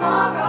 tomorrow.